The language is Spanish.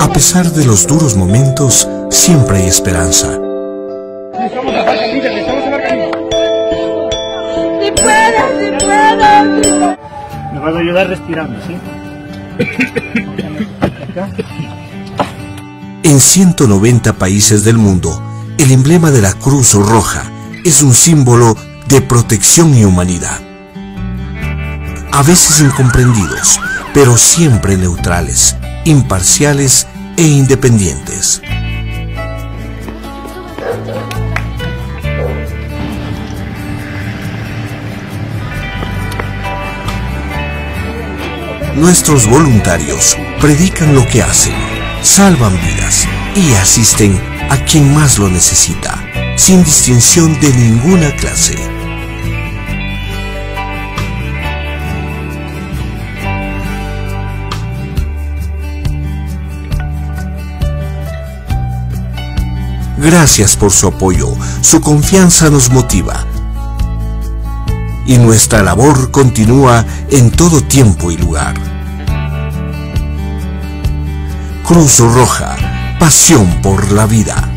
A pesar de los duros momentos, siempre hay esperanza. Me vas a ayudar respirando, ¿sí? En 190 países del mundo, el emblema de la Cruz Roja es un símbolo de protección y humanidad. A veces incomprendidos, pero siempre neutrales, imparciales e independientes. Nuestros voluntarios predican lo que hacen, salvan vidas y asisten a quien más lo necesita, sin distinción de ninguna clase. Gracias por su apoyo, su confianza nos motiva. Y nuestra labor continúa en todo tiempo y lugar. Cruz Roja, pasión por la vida.